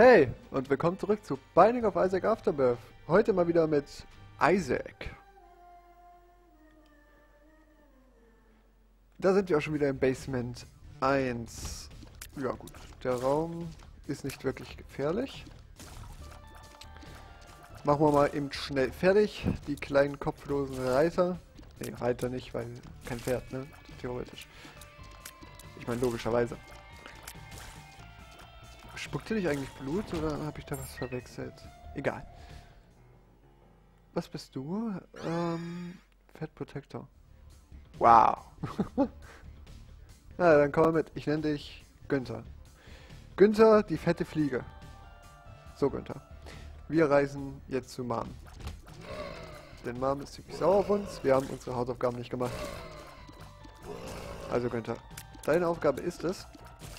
Hey und willkommen zurück zu Binding of Isaac Afterbirth. Heute mal wieder mit Isaac. Da sind wir auch schon wieder im Basement 1. Ja gut, der Raum ist nicht wirklich gefährlich. Machen wir mal eben schnell fertig, die kleinen kopflosen Reiter. Ne, Reiter nicht, weil kein Pferd, ne? Theoretisch. Ich meine logischerweise. Spuckt ihr nicht eigentlich Blut oder habe ich da was verwechselt? Egal. Was bist du? Ähm, Fat Protector. Wow. Na, dann komm mal mit. Ich nenne dich Günther. Günther, die fette Fliege. So, Günther. Wir reisen jetzt zu Mom. Denn Mom ist ziemlich sauer auf uns. Wir haben unsere Hausaufgaben nicht gemacht. Also, Günther. Deine Aufgabe ist es,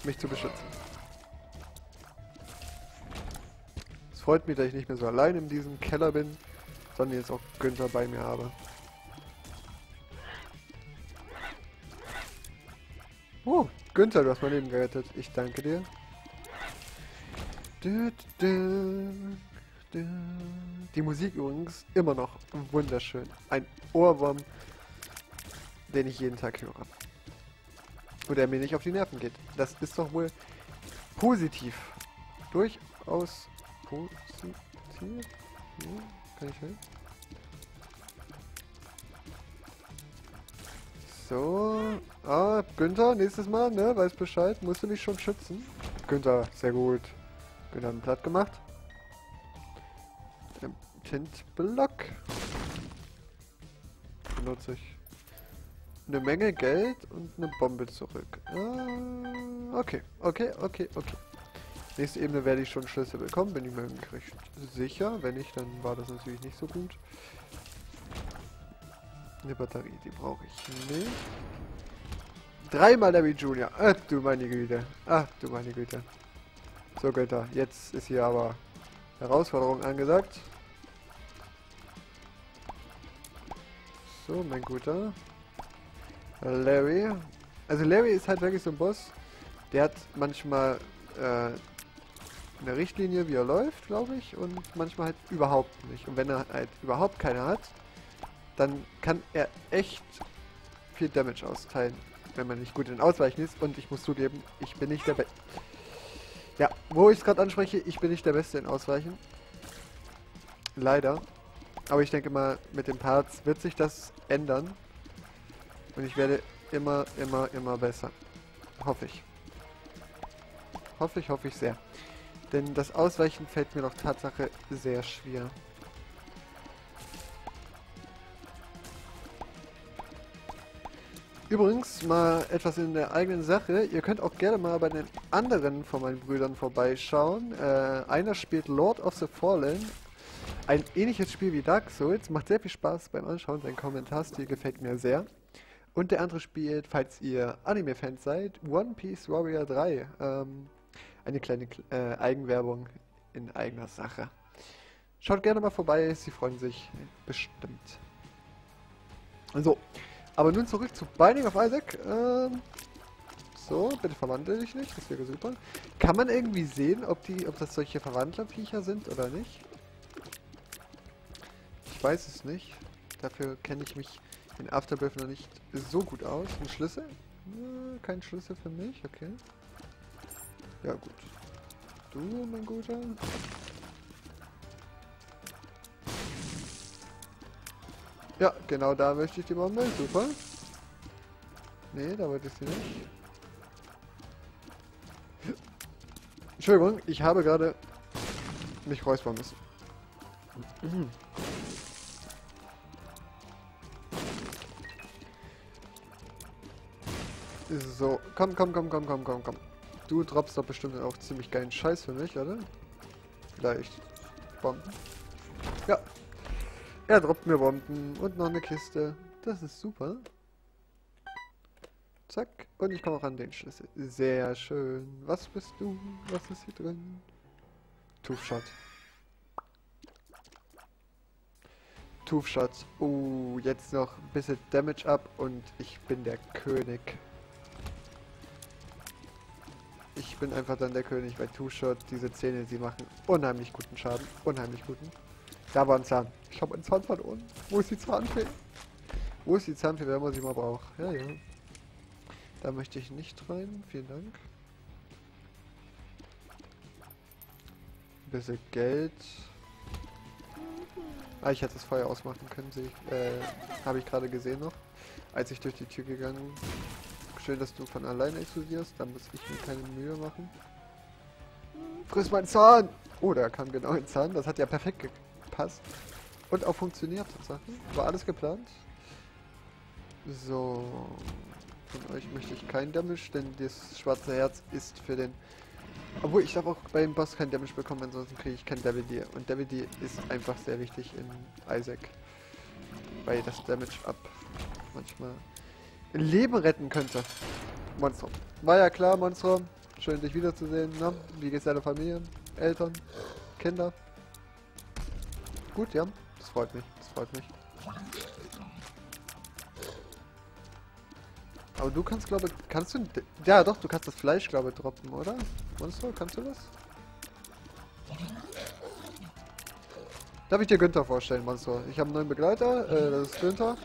mich zu beschützen. Es freut mich, dass ich nicht mehr so allein in diesem Keller bin, sondern jetzt auch Günther bei mir habe. Oh, Günther, du hast mein Leben gerettet. Ich danke dir. Die Musik übrigens immer noch wunderschön. Ein Ohrwurm, den ich jeden Tag höre. Und der mir nicht auf die Nerven geht. Das ist doch wohl positiv. Durchaus positiv. Ja, kann ich hin? So. Ah, Günther, nächstes Mal, ne? Weiß Bescheid. Musst du mich schon schützen. Günther, sehr gut. Günther hat einen platt gemacht. Tintblock. Benutze ich. Eine Menge Geld und eine Bombe zurück. Ah, okay, okay, okay, okay. Nächste Ebene werde ich schon Schlüssel bekommen, bin ich mir recht sicher. Wenn nicht, dann war das natürlich nicht so gut. Eine Batterie, die brauche ich nicht. Dreimal Larry Junior. Ach du meine Güte. Ach du meine Güte. So Götter, jetzt ist hier aber Herausforderung angesagt. So, mein Guter. Larry. Also Larry ist halt wirklich so ein Boss. Der hat manchmal äh, eine Richtlinie, wie er läuft, glaube ich, und manchmal halt überhaupt nicht. Und wenn er halt überhaupt keine hat, dann kann er echt viel Damage austeilen, wenn man nicht gut in Ausweichen ist. Und ich muss zugeben, ich bin nicht der Beste. Ja, wo ich es gerade anspreche, ich bin nicht der Beste in Ausweichen. Leider. Aber ich denke mal, mit den Parts wird sich das ändern. Und ich werde immer, immer, immer besser. Hoffe ich. Hoffe ich, hoffe ich sehr. Denn das Ausweichen fällt mir doch Tatsache sehr schwer. Übrigens, mal etwas in der eigenen Sache. Ihr könnt auch gerne mal bei den anderen von meinen Brüdern vorbeischauen. Äh, einer spielt Lord of the Fallen. Ein ähnliches Spiel wie Dark Souls. Macht sehr viel Spaß beim Anschauen. Sein Kommentarstil gefällt mir sehr. Und der andere spielt, falls ihr Anime-Fans seid, One Piece Warrior 3. Ähm, eine kleine äh, Eigenwerbung in eigener Sache. Schaut gerne mal vorbei, sie freuen sich bestimmt. So, aber nun zurück zu Binding of Isaac. Ähm, so, bitte verwandle dich nicht, das wäre super. Kann man irgendwie sehen, ob die, ob das solche Verwandlerviecher sind oder nicht? Ich weiß es nicht. Dafür kenne ich mich in Afterbirth noch nicht so gut aus. Ein Schlüssel? Ja, kein Schlüssel für mich, okay. Ja gut. Du, mein Guter? Ja, genau da möchte ich die Bombe. Super. Nee, da wollte ich sie nicht. Entschuldigung, ich habe gerade mich räuspern müssen. So, komm, komm, komm, komm, komm, komm, komm. Du droppst doch bestimmt auch ziemlich geilen Scheiß für mich, oder? Vielleicht. Bomben. Ja. Er droppt mir Bomben und noch eine Kiste. Das ist super. Zack. Und ich komme auch an den Schlüssel. Sehr schön. Was bist du? Was ist hier drin? Tooth-Shot. Tooth-Shot. Oh, jetzt noch ein bisschen Damage ab und ich bin der König. Ich bin einfach dann der König, weil Two-Shot, diese Zähne, sie machen unheimlich guten Schaden. Unheimlich guten. Da war ein Zahn. Ich habe einen Zahn verloren. Wo ist die Zahnfee? Wo ist die Zahnfee, wenn man sie mal braucht? Ja, ja. Da möchte ich nicht rein. Vielen Dank. Ein bisschen Geld. Ah, ich hätte das Feuer ausmachen können. Äh, habe ich gerade gesehen noch. Als ich durch die Tür gegangen Schön, dass du von alleine explodierst. Da muss ich mir keine Mühe machen. Friss meinen Zahn! Oh, da kam genau ein Zahn. Das hat ja perfekt gepasst. Und auch funktioniert, Sachen. War alles geplant. So. Von euch möchte ich keinen Damage, denn das schwarze Herz ist für den... Obwohl, ich darf auch beim Boss kein Damage bekommen, ansonsten kriege ich kein Devil Deer. Und Devil Deer ist einfach sehr wichtig in Isaac. Weil das Damage ab manchmal Leben retten könnte. Monstrum. War ja klar, Monstrum. Schön, dich wiederzusehen. Ne? Wie geht's deiner Familie? Eltern? Kinder? Gut, ja. Das freut mich. Das freut mich. Aber du kannst, glaube ich, kannst du... Ja, doch, du kannst das Fleisch, glaube ich, droppen, oder? Monster, kannst du das? Darf ich dir Günther vorstellen, Monster? Ich habe einen neuen Begleiter, äh, das ist Günther.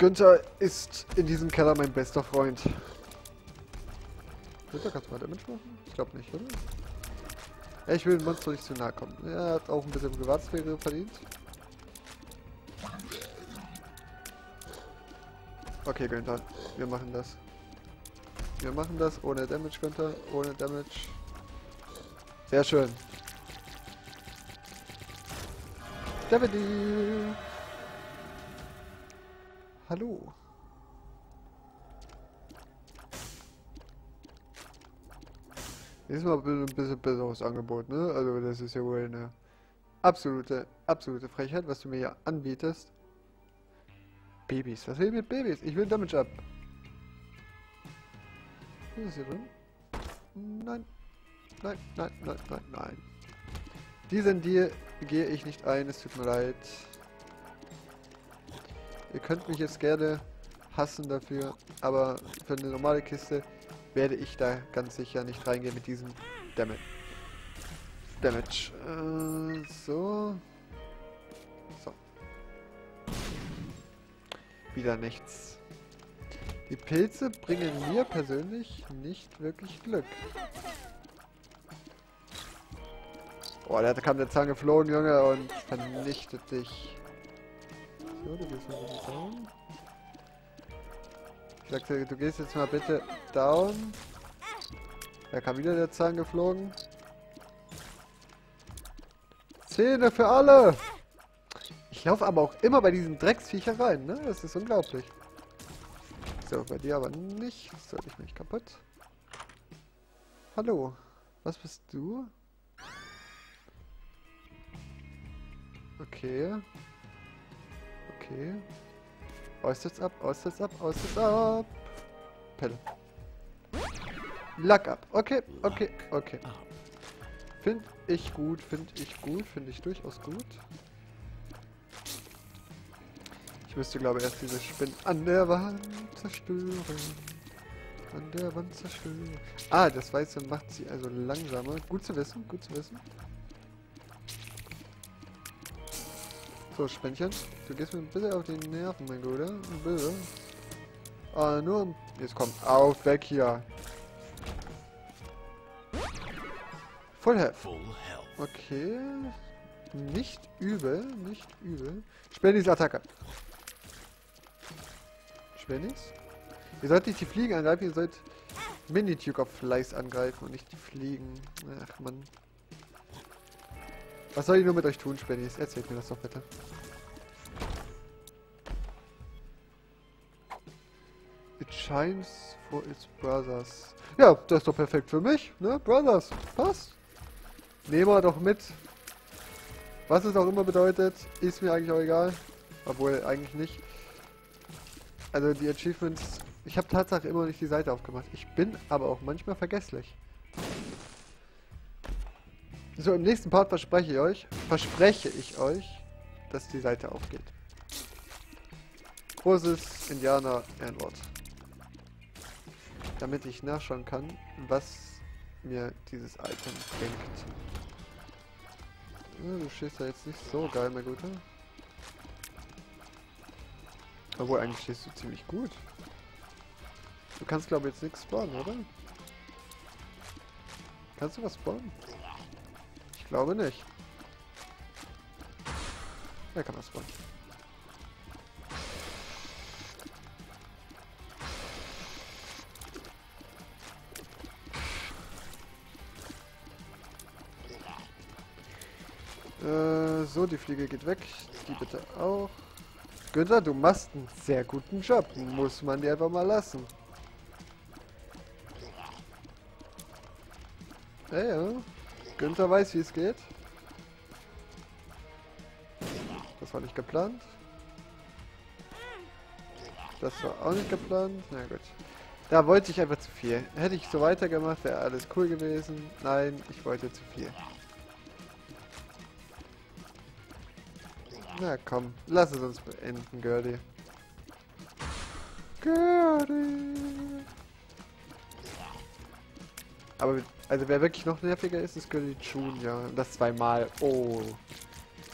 Günther ist in diesem Keller mein bester Freund. Günther, kannst du mal Damage machen? Ich glaube nicht, oder? Ja, ich will dem Monster nicht zu nahe kommen. Er hat auch ein bisschen Privatsphäre verdient. Okay, Günther, wir machen das. Wir machen das ohne Damage, Günther. Ohne Damage. Sehr schön. David. Hallo. Ist mal ein bisschen besseres Angebot, ne? Also das ist ja wohl eine absolute, absolute Frechheit, was du mir hier anbietest. Babys. Was will ich mit Babys? Ich will Damage ab. Was ist hier drin? Nein. Nein, nein, nein, nein, nein. Diesen Deal gehe ich nicht ein, es tut mir leid. Ihr könnt mich jetzt gerne hassen dafür, aber für eine normale Kiste werde ich da ganz sicher nicht reingehen mit diesem Damage. Damage. Äh, so. So. Wieder nichts. Die Pilze bringen mir persönlich nicht wirklich Glück. Boah, da kam der Zahn geflogen, Junge, und vernichtet dich. So, du gehst mal bitte down. Ich sagte, du gehst jetzt mal bitte down. Da kam wieder der Zahn geflogen. Zähne für alle! Ich laufe aber auch immer bei diesen Drecksviecher rein, ne? Das ist unglaublich. So, bei dir aber nicht. So, ich mich kaputt. Hallo. Was bist du? Okay. Okay. Jetzt ab, jetzt ab, jetzt ab. Pelle. Lack ab. Okay, okay, okay. Finde ich gut, finde ich gut, finde ich durchaus gut. Ich müsste, glaube ich, erst diese Spinnen an der Wand zerstören. An der Wand zerstören. Ah, das Weiße macht sie also langsamer. Gut zu wissen, gut zu wissen. So, Spännchen. Du gehst mir ein bisschen auf die Nerven, mein Guter. Ein bisschen. Ah, nur... Jetzt komm, auf, weg hier. Full Health. Okay. Nicht übel, nicht übel. Spendis Attacke. Spendis? Ihr sollt nicht die Fliegen angreifen, ihr sollt Mini-Duke of Fleiß angreifen und nicht die Fliegen. Ach, Mann. Was soll ich nur mit euch tun, Spennies? Erzählt mir das doch bitte. It shines for its brothers. Ja, das ist doch perfekt für mich, ne? Brothers, passt. Nehmen wir doch mit. Was es auch immer bedeutet, ist mir eigentlich auch egal. Obwohl, eigentlich nicht. Also die Achievements... Ich habe Tatsache immer nicht die Seite aufgemacht. Ich bin aber auch manchmal vergesslich. So, im nächsten Part verspreche ich euch, verspreche ich euch, dass die Seite aufgeht. Großes Indianer-Ehrenwort. damit ich nachschauen kann, was mir dieses Item bringt. Du stehst da jetzt nicht so geil, mein Guter. Obwohl, eigentlich stehst du ziemlich gut. Du kannst, glaube ich, jetzt nichts spawnen, oder? Kannst du was spawnen? Glaube nicht. Er kann was spawnen. Äh, so, die Fliege geht weg. Die bitte auch. Günther, du machst einen sehr guten Job. Muss man dir einfach mal lassen. Ja, ja. Günther weiß, wie es geht. Das war nicht geplant. Das war auch nicht geplant. Na gut. Da wollte ich einfach zu viel. Hätte ich so weitergemacht, wäre alles cool gewesen. Nein, ich wollte zu viel. Na komm, lass es uns beenden, Gertie. Gertie! Aber, also wer wirklich noch nerviger ist, ist Gertie Junior. Und das zweimal. Oh.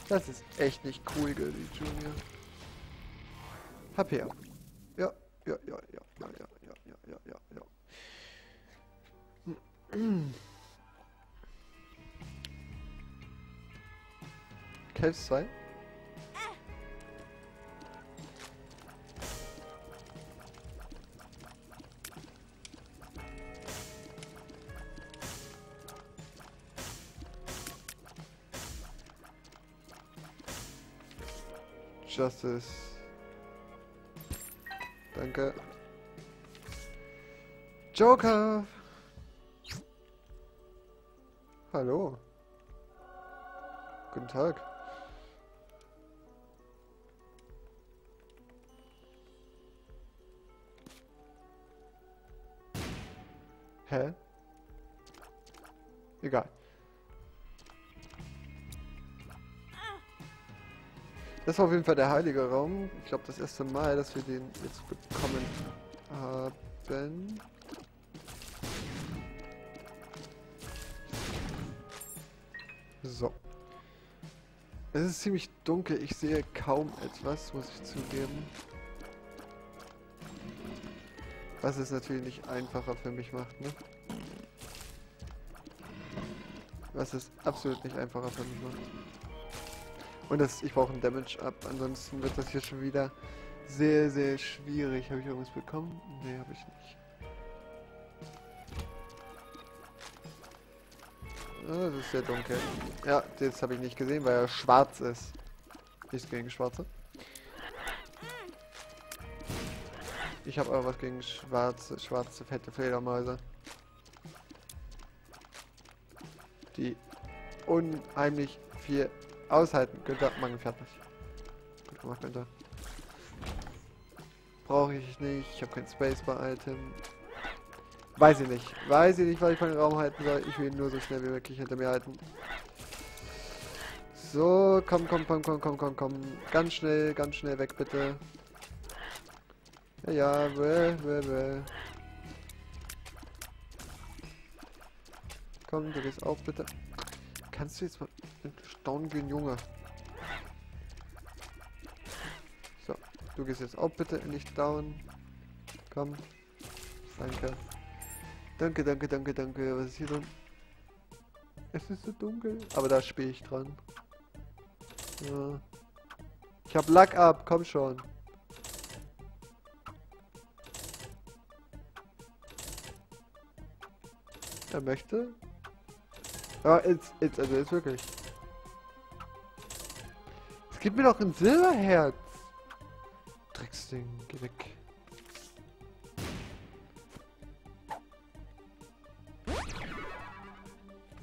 Das ist echt nicht cool, Gertie Junior. HP ab. Ja, ja, ja, ja, ja, ja, ja, ja, ja, ja. Caves 2? Justice. Danke. Joker! Hallo. Guten Tag. Hä? Egal. Das war auf jeden Fall der heilige Raum. Ich glaube, das erste Mal, dass wir den jetzt bekommen haben. So. Es ist ziemlich dunkel. Ich sehe kaum etwas, muss ich zugeben. Was es natürlich nicht einfacher für mich macht, ne? Was es absolut nicht einfacher für mich macht. Und das, ich brauche ein Damage ab, ansonsten wird das hier schon wieder sehr, sehr schwierig. Habe ich irgendwas bekommen? Ne, habe ich nicht. Oh, das ist sehr dunkel. Ja, das habe ich nicht gesehen, weil er schwarz ist. Nichts gegen Schwarze. Ich habe aber was gegen schwarze, schwarze, fette Fledermäuse. Die unheimlich viel Aushalten. Günther, Mangel fertig. Gut gemacht, Günther. Brauche ich nicht. Ich habe kein Spacebar-Item. Weiß ich nicht. Weiß ich nicht, was ich von dem Raum halten soll. Ich will ihn nur so schnell wie möglich hinter mir halten. So, komm, komm, komm, komm, komm, komm, komm. Ganz schnell, ganz schnell weg, bitte. Ja, ja, bäh, bäh, bäh. Komm, du gehst auch bitte. Kannst du jetzt mal down gehen, Junge? So, du gehst jetzt auch bitte nicht down. Komm. Danke. Danke, danke, danke, danke. Was ist hier drin? Es ist so dunkel. Aber da spiele ich dran. Ja. Ich hab Luck ab, komm schon. Er möchte. Ja, jetzt, jetzt, also jetzt wirklich. Es gibt mir doch ein Silberherz. Drecksding, geh weg.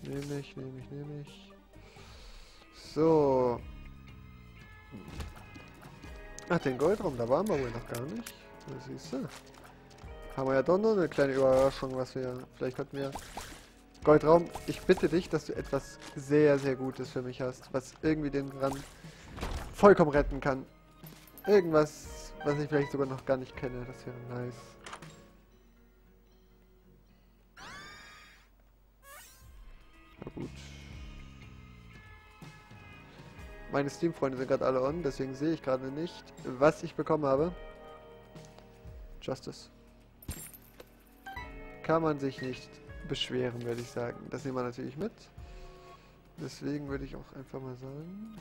Nehme ich, nehme ich, nehme ich. So. Ach, den Goldraum, da waren wir wohl noch gar nicht. Das siehst du. Haben wir ja doch noch eine kleine Überraschung, was wir... Vielleicht könnten wir Goldraum, ich bitte dich, dass du etwas sehr, sehr Gutes für mich hast, was irgendwie den Rand vollkommen retten kann. Irgendwas, was ich vielleicht sogar noch gar nicht kenne, das wäre nice. Na gut. Meine Steam-Freunde sind gerade alle on, deswegen sehe ich gerade nicht, was ich bekommen habe. Justice. Kann man sich nicht beschweren, würde ich sagen. Das nehmen wir natürlich mit. Deswegen würde ich auch einfach mal sagen...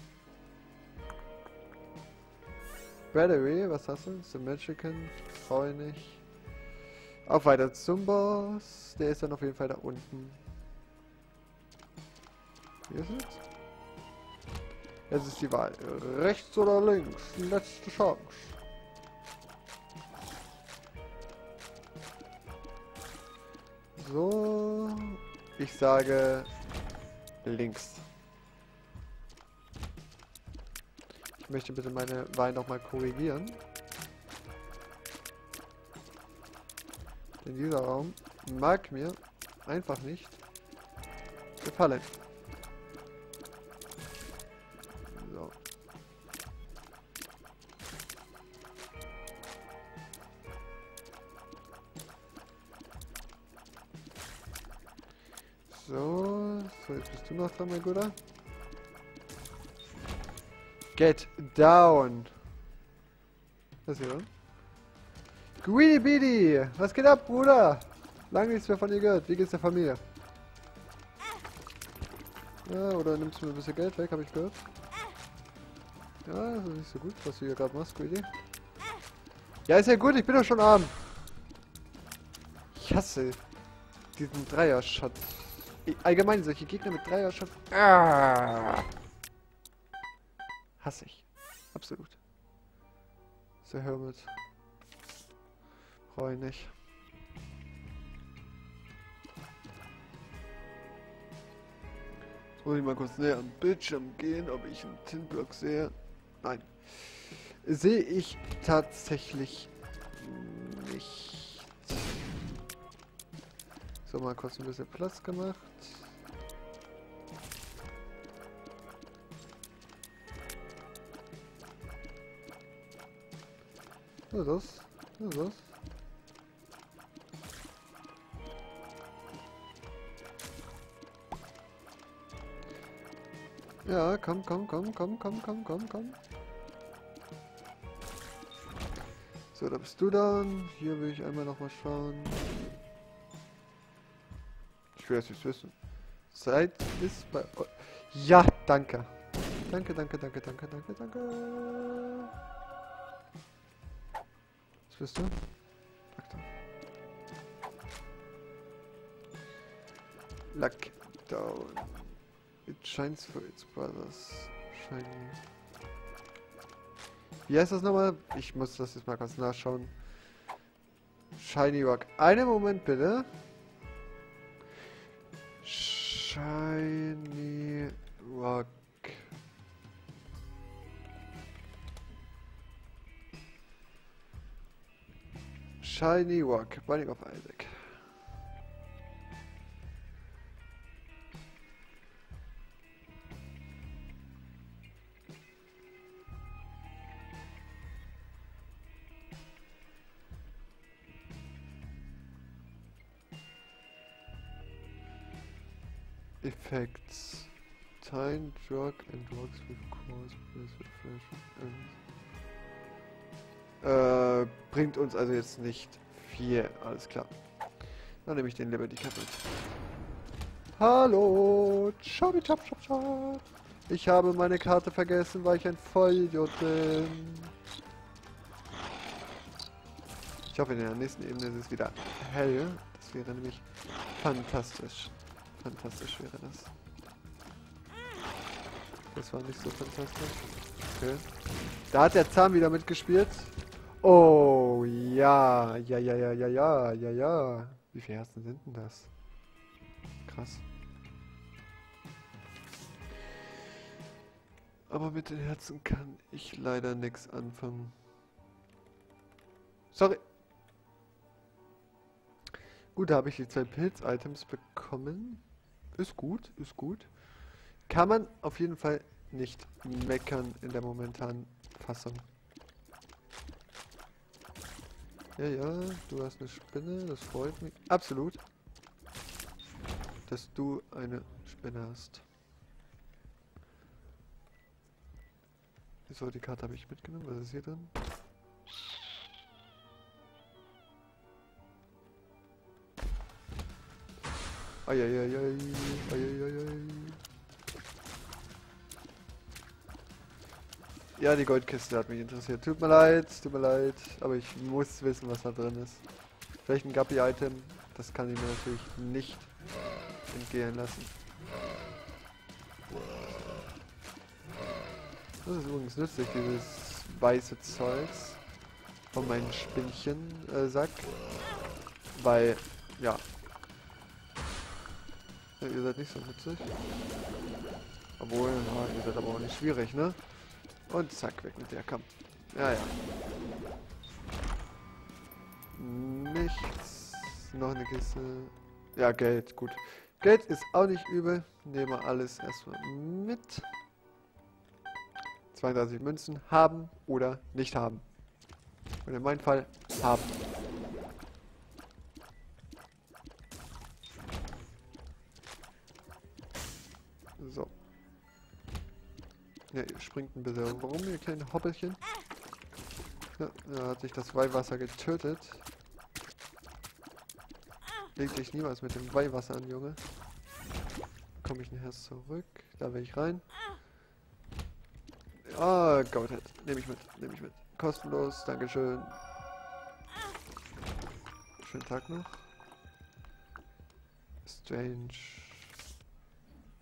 Battery, was hast du? The brauche ich nicht. Auf weiter zum Boss. Der ist dann auf jeden Fall da unten. Hier ist es. Jetzt ist die Wahl. Rechts oder links? Letzte Chance. So. Ich sage links. Ich möchte bitte meine Wahl nochmal korrigieren. Denn dieser Raum mag mir einfach nicht gefallen. So, jetzt bist du noch dran, mein Guter. Get down. Ist hier? Greedy Beady, was geht ab, Bruder? Lange nichts mehr von dir gehört. Wie geht's der Familie? Ja, oder nimmst du mir ein bisschen Geld weg, habe ich gehört. Ja, das ist nicht so gut, was du hier gerade machst, Greedy. Ja, ist ja gut, ich bin doch schon arm. Ich hasse diesen Dreier-Shot. Allgemein solche Gegner mit Dreier-Shot. Ah. Hasse ich. Absolut. The Hermit. Brauche ich nicht. Jetzt muss ich mal kurz näher den Bildschirm gehen, ob ich einen Tinblock sehe. Nein. Sehe ich tatsächlich nicht. So, mal kurz ein bisschen Platz gemacht. Was ist das? Was ist das? Ja, komm, komm, komm, komm, komm, komm, komm, komm. So, da bist du dann. Hier will ich einmal nochmal schauen. Ich will es wissen. Zeit ist bei... Ja, danke. Danke, danke, danke, danke, danke, danke. Was bist du? Ach da. Lockdown. It shines for its brothers. Shiny. Wie heißt das nochmal? Ich muss das jetzt mal kurz nachschauen. Shiny Rock. Einen Moment bitte. Shiny Rock. Shiny Rock. Binding of Isaac. Effects. Time, drug and drugs with course refresh äh, bringt uns also jetzt nicht viel. Alles klar. Dann nehme ich den Liberty Cap mit. Hallo! Chop, chop, chop, chop! Ich habe meine Karte vergessen, weil ich ein Vollidiot bin. Ich hoffe, in der nächsten Ebene ist es wieder hell. Das wäre nämlich fantastisch. Fantastisch wäre das. Das war nicht so fantastisch. Okay. Da hat der Zahn wieder mitgespielt. Oh, ja. Ja, ja, ja, ja, ja, ja, ja. Wie viele Herzen sind denn das? Krass. Aber mit den Herzen kann ich leider nichts anfangen. Sorry. Gut, da habe ich die zwei Pilz-Items bekommen. Ist gut, ist gut. Kann man auf jeden Fall nicht meckern in der momentanen Fassung. Ja, ja, du hast eine Spinne, das freut mich. Absolut. Dass du eine Spinne hast. So, die Karte habe ich mitgenommen. Was ist hier drin? Eieiei. Eieiei. Ja, die Goldkiste hat mich interessiert. Tut mir leid, tut mir leid, aber ich muss wissen, was da drin ist. Vielleicht ein Guppy-Item, das kann ich mir natürlich nicht entgehen lassen. Das ist übrigens nützlich, dieses weiße Zeugs von meinem Spinnchen-Sack. Äh, Weil, ja. Ja. Ihr seid nicht so nützlich. Obwohl, ja, ihr seid aber auch nicht schwierig, ne? Und zack, weg mit der Kamm. Ja, ja. Nichts. Noch eine Kiste. Ja, Geld, gut. Geld ist auch nicht übel. Nehmen wir alles erstmal mit. 32 Münzen haben oder nicht haben. Und in meinem Fall haben. Ihr springt ein bisschen rum, ihr kleinen Hoppelchen. Ja, da hat sich das Weihwasser getötet. Leg dich niemals mit dem Weihwasser an, Junge. Komme ich nachher zurück. Da will ich rein. Ah, oh, Goathead. Nehme ich mit, nehme ich mit. Kostenlos, Dankeschön. Schönen Tag noch. Strange.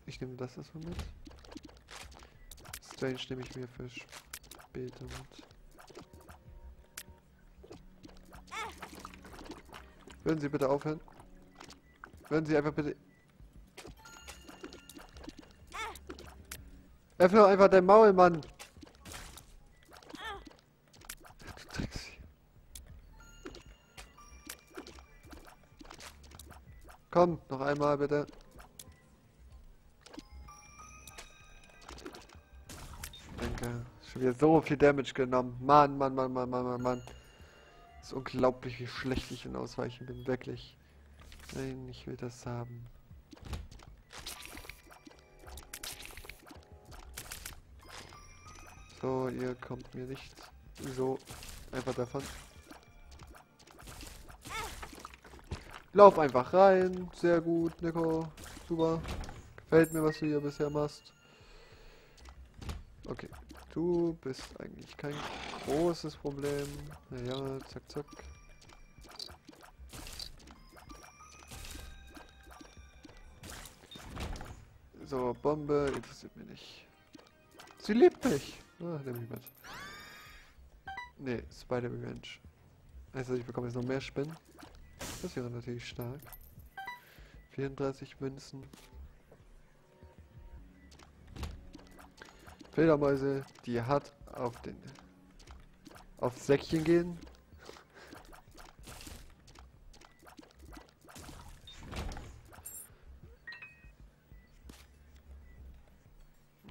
Ich nehme das erstmal mit. Strange nehme ich mir für später mit. Würden Sie bitte aufhören? Würden Sie einfach bitte... Öffne einfach dein Maul, Mann! Komm, noch einmal bitte. Wieder so viel Damage genommen. Mann, Mann, Mann, Mann, Mann, Mann, Mann. ist unglaublich, wie schlecht ich in Ausweichen bin. Wirklich. Nein, ich will das haben. So, ihr kommt mir nicht so einfach davon. Lauf einfach rein. Sehr gut, Nico. Super. Gefällt mir, was du hier bisher machst. Okay. Du bist eigentlich kein großes Problem. Naja, zack, zack. So, Bombe interessiert mich nicht. Sie liebt mich. Ah, nehme ich mit. Nee, Spider Revenge. Also ich bekomme jetzt noch mehr Spinnen. Das wäre natürlich stark. 34 Münzen. Fledermäuse, die hart auf den auf Säckchen gehen.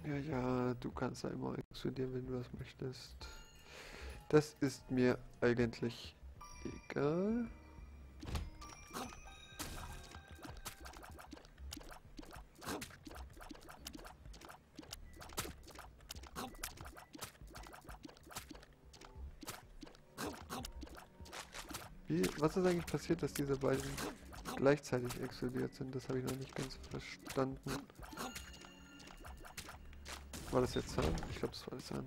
Ja, ja, du kannst da immer explodieren, wenn du das möchtest. Das ist mir eigentlich egal. Was ist eigentlich passiert, dass diese beiden gleichzeitig explodiert sind? Das habe ich noch nicht ganz verstanden. War das jetzt Zahn? Ich glaube, das war Zahn.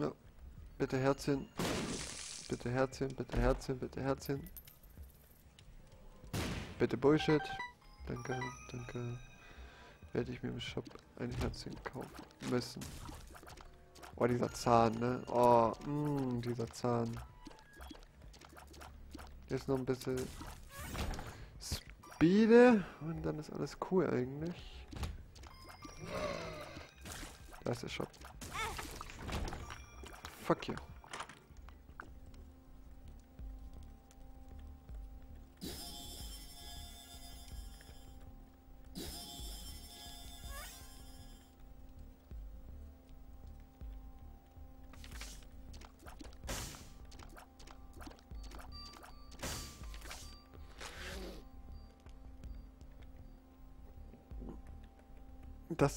Ja. Bitte Herzchen. Bitte Herzchen, bitte Herzchen, bitte Herzchen. Bitte Bullshit. Danke, danke. Werde ich mir im Shop ein Herzchen kaufen müssen. Oh, dieser Zahn, ne? Oh, mh, mm, dieser Zahn. Jetzt noch ein bisschen Speede und dann ist alles cool eigentlich. Da ist der Shop. Fuck you.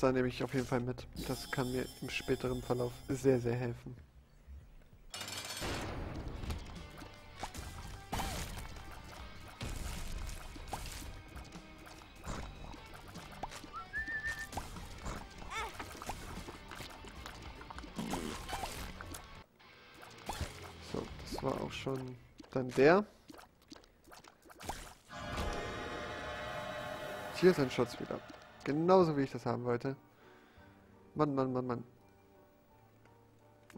Da nehme ich auf jeden Fall mit. Das kann mir im späteren Verlauf sehr, sehr helfen. So, das war auch schon dann der. Hier ist ein Schutz wieder. Genauso wie ich das haben wollte. Mann, Mann, Mann, Mann.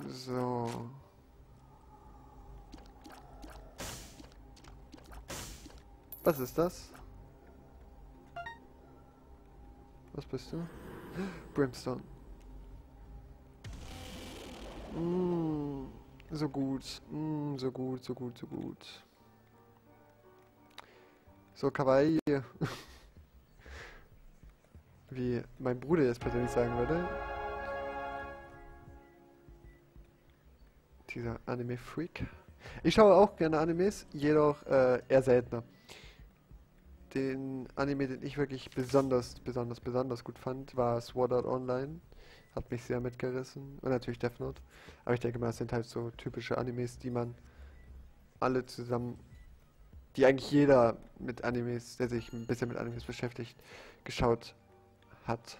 So. Was ist das? Was bist du? Brimstone. Mm, so gut. Mm, so gut, so gut, so gut. So, Kawaii. Wie mein Bruder jetzt persönlich sagen würde. Dieser Anime-Freak. Ich schaue auch gerne Animes, jedoch äh, eher seltener. Den Anime, den ich wirklich besonders, besonders, besonders gut fand, war Sword Art Online. Hat mich sehr mitgerissen. Und natürlich Death Note. Aber ich denke mal, es sind halt so typische Animes, die man alle zusammen, die eigentlich jeder mit Animes, der sich ein bisschen mit Animes beschäftigt, geschaut hat.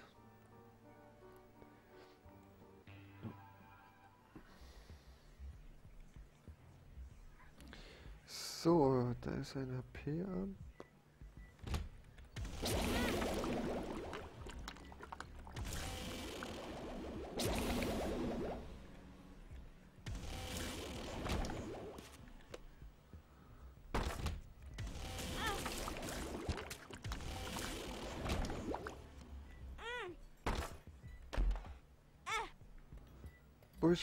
So, da ist ein HP an.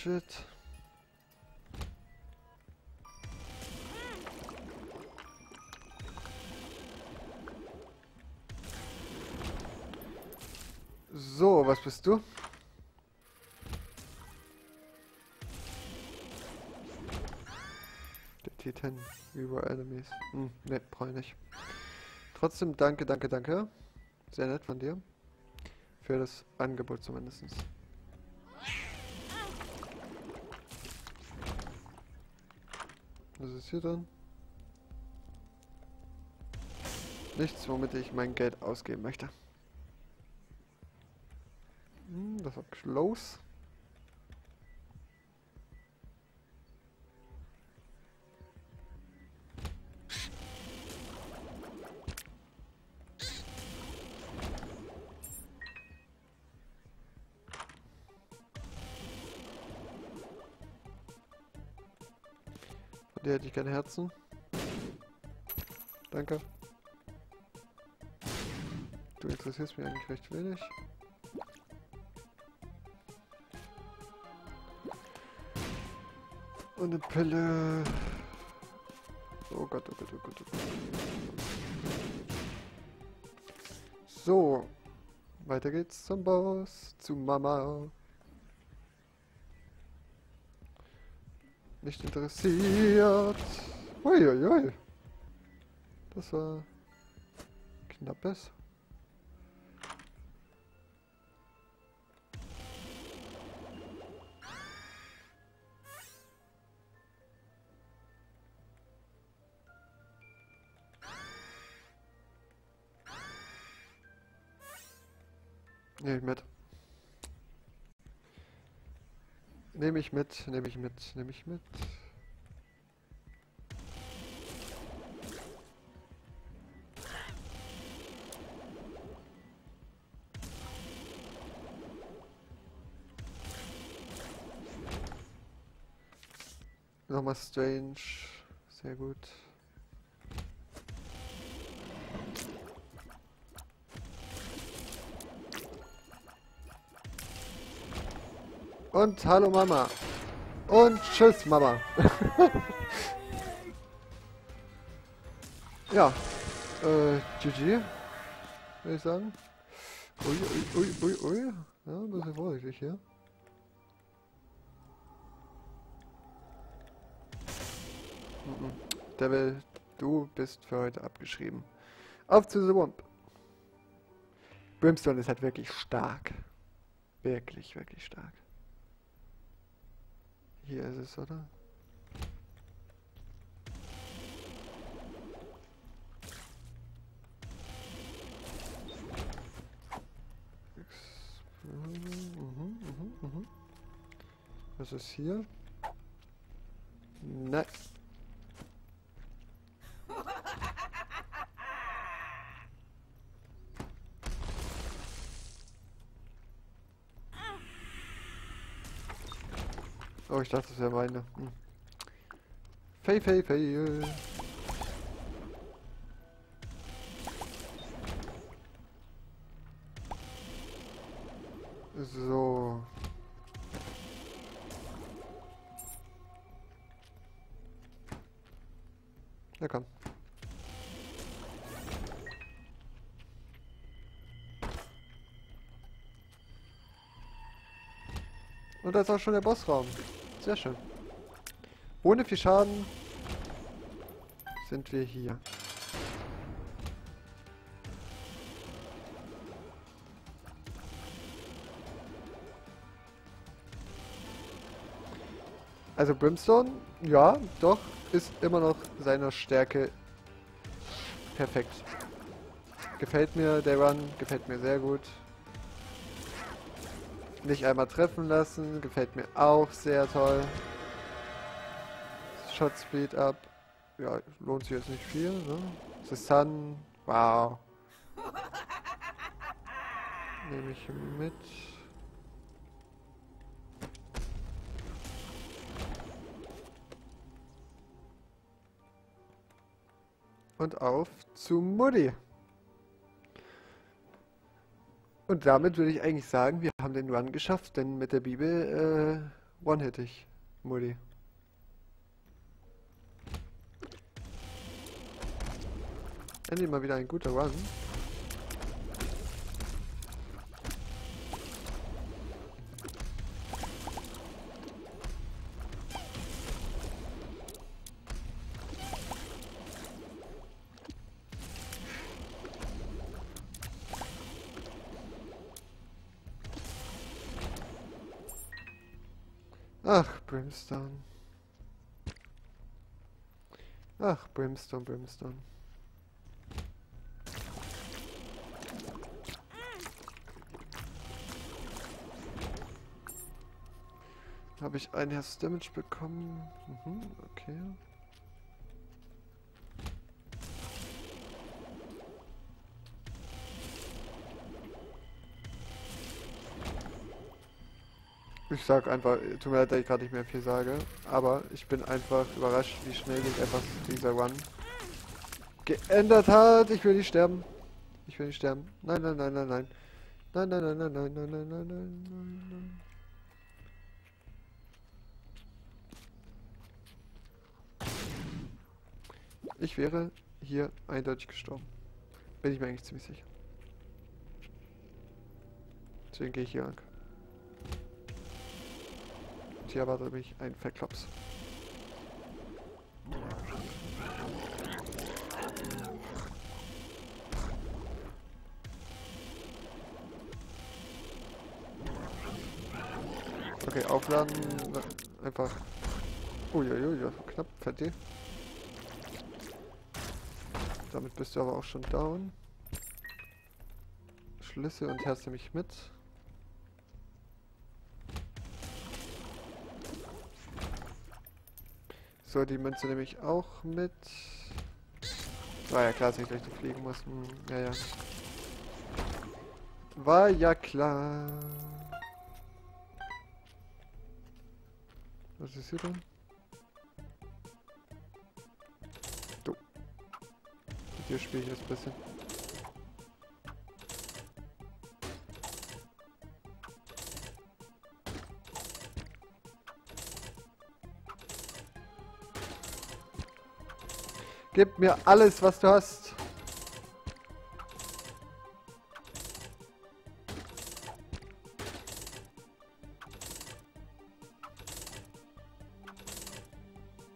Bullshit. So, was bist du? Der Titan über Enemies. Hm, ne, brauche ich nicht. Trotzdem danke, danke, danke. Sehr nett von dir. Für das Angebot zumindest. Ist hier dann? Nichts, womit ich mein Geld ausgeben möchte. Hm, das war close. Der hätte ich keine Herzen. Danke. Du interessierst mich eigentlich recht wenig. Und eine Pille. Oh Gott, oh Gott, oh Gott, oh Gott. So. Weiter geht's zum Boss. Zu Mama. Nicht interessiert. Uiuiui. Das war knappes. Nehme mit. Nehme ich mit, nehme ich mit, nehme ich mit. Nochmal Strange. Sehr gut. Und hallo Mama. Und tschüss Mama. ja. Äh, GG. Würde ich sagen. Ui, ui, ui, ui, ui. Ja, ein bisschen vorsichtig hier. Devil, du bist für heute abgeschrieben. Auf zu The Womp. Brimstone ist halt wirklich stark. Wirklich, wirklich stark. Yes, é só na... Uhum, uhum, uhum. Oh, ich dachte, das wäre meine. Hm. Fail, fail, fail. So. Na komm. Und da ist auch schon der Bossraum. Sehr schön. Ohne viel Schaden sind wir hier. Also Brimstone, ja, doch, ist immer noch seiner Stärke perfekt. Gefällt mir der Run, gefällt mir sehr gut. Nicht einmal treffen lassen, gefällt mir auch sehr toll. Shot Speed up, ja, lohnt sich jetzt nicht viel, ne? The Sun, wow. Nehme ich mit. und auf zu Mutti. Und damit würde ich eigentlich sagen, wir haben den Run geschafft, denn mit der Bibel äh, one-hit ich Mutti. Endlich mal wieder ein guter Run. Brimstone. Ach, Brimstone, Brimstone. Habe ich ein Herz Damage bekommen? Mhm, okay. Ich sag einfach, tut mir leid, dass ich gerade nicht mehr viel sage, aber ich bin einfach überrascht, wie schnell sich einfach dieser Run geändert hat. Ich will nicht sterben. Ich will nicht sterben. Nein, nein, nein, nein, nein. Nein, nein, nein, nein, nein, nein, nein, nein, nein, nein. Ich wäre hier eindeutig gestorben. Bin ich mir eigentlich ziemlich sicher. Deswegen gehe ich hier lang. Und hier erwartet mich ein Verklops. Okay, aufladen. Einfach. Uiuiui, knapp fertig. Damit bist du aber auch schon down. Schlüssel und Herz mich mit. So, die Münze nehme ich auch mit. War ja klar, dass ich gleich noch fliegen muss. Hm, ja, ja. War ja klar. Was ist hier drin? Du. Mit dir spiele ich jetzt ein bisschen. Gib mir alles, was du hast.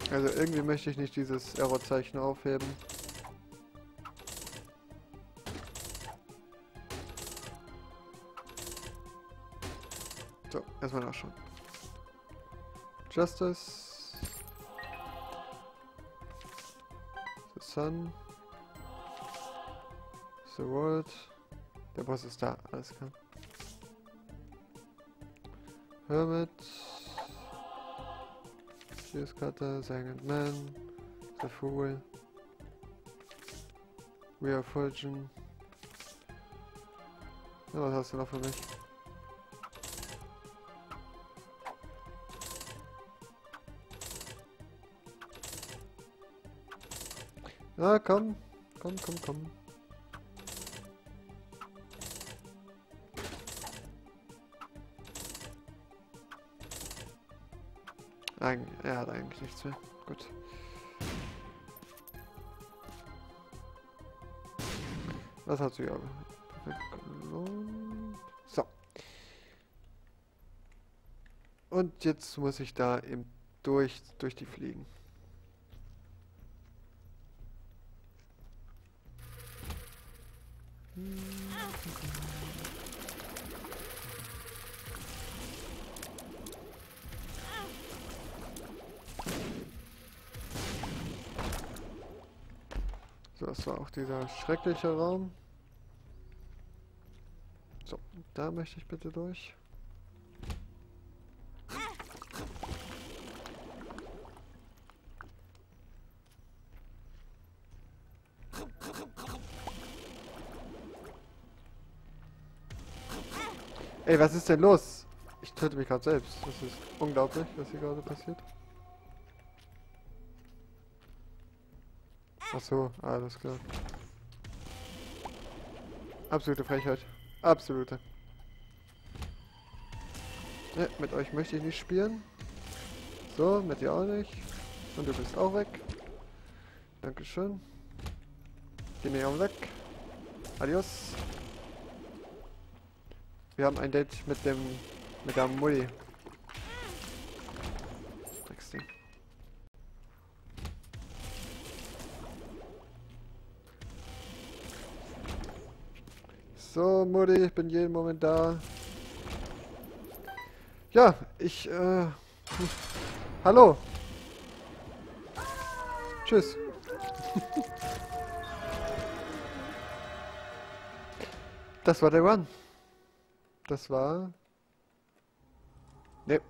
Also irgendwie möchte ich nicht dieses Errorzeichen aufheben. So, erstmal nachschauen. Justice. Sun. The World. Der Boss ist da, alles klar. Hermit. Fierce Cutter, Silent Man. The Fool. We are Fortune. Ja, was hast du noch für mich? Na, komm. Komm, komm, komm. Eig er hat eigentlich nichts mehr. Gut. Was hat sie aber? So. Und jetzt muss ich da eben durch, durch die fliegen. Das war auch dieser schreckliche Raum. So, da möchte ich bitte durch. Ey, was ist denn los? Ich töte mich gerade selbst. Das ist unglaublich, was hier gerade passiert. Ach so, alles klar. Absolute Frechheit. Absolute. Ne, mit euch möchte ich nicht spielen. So, mit dir auch nicht. Und du bist auch weg. Dankeschön. Geh mir auch weg. Adios. Wir haben ein Date mit dem... mit der Mulli. So, Mutti, ich bin jeden Moment da. Ja, ich, äh... Hallo. Tschüss. das war der Run. Das war... Ne,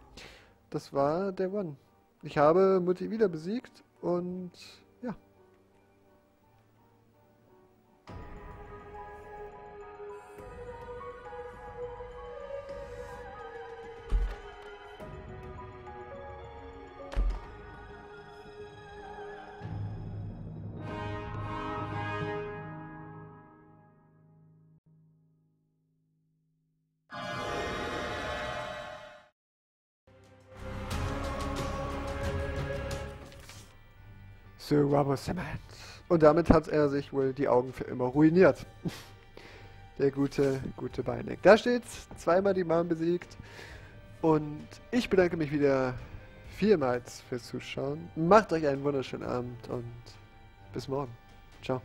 das war der One. Ich habe Mutti wieder besiegt und Sir Rubber Cement. Und damit hat er sich wohl die Augen für immer ruiniert. Der gute, gute Beineck. Da steht's, zweimal die Mom besiegt. Und ich bedanke mich wieder vielmals fürs Zuschauen. Macht euch einen wunderschönen Abend und bis morgen. Ciao.